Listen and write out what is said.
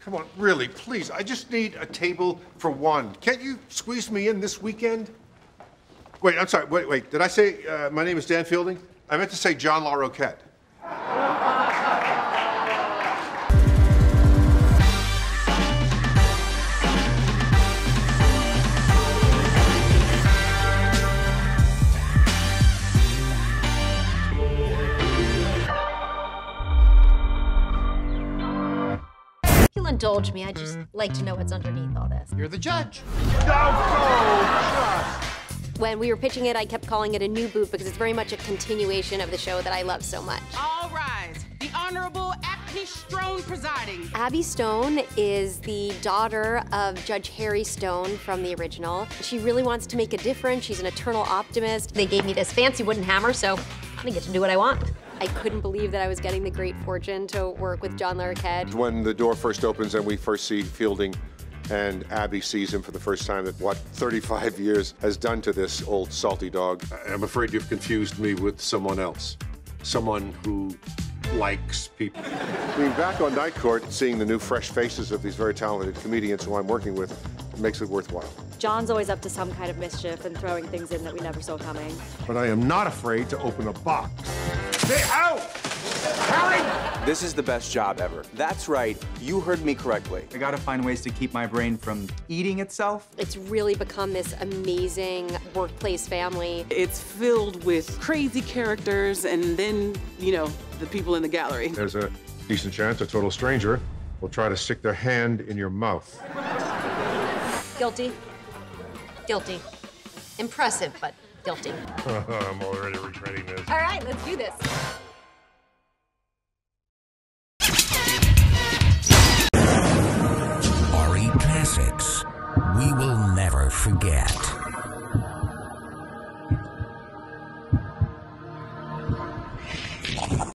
Come on, really, please. I just need a table for one. Can't you squeeze me in this weekend? Wait, I'm sorry. Wait, wait. Did I say uh, my name is Dan Fielding? I meant to say John La indulge me. I just like to know what's underneath all this. You're the judge. When we were pitching it, I kept calling it a new boot because it's very much a continuation of the show that I love so much. All rise. The Honorable Abby Stone presiding. Abby Stone is the daughter of Judge Harry Stone from the original. She really wants to make a difference. She's an eternal optimist. They gave me this fancy wooden hammer, so I'm gonna get to do what I want. I couldn't believe that I was getting the great fortune to work with John Larroquette. When the door first opens and we first see Fielding and Abby sees him for the first time that what 35 years has done to this old salty dog. I'm afraid you've confused me with someone else. Someone who likes people. Being back on Night Court, seeing the new fresh faces of these very talented comedians who I'm working with makes it worthwhile. John's always up to some kind of mischief and throwing things in that we never saw coming. But I am not afraid to open a box. Stay out! Harry! This is the best job ever. That's right, you heard me correctly. I gotta find ways to keep my brain from eating itself. It's really become this amazing workplace family. It's filled with crazy characters and then, you know, the people in the gallery. There's a decent chance a total stranger will try to stick their hand in your mouth. Guilty. Guilty. Impressive, but guilty. I'm already regretting this. All right, let's do this. RE Classics. We will never forget.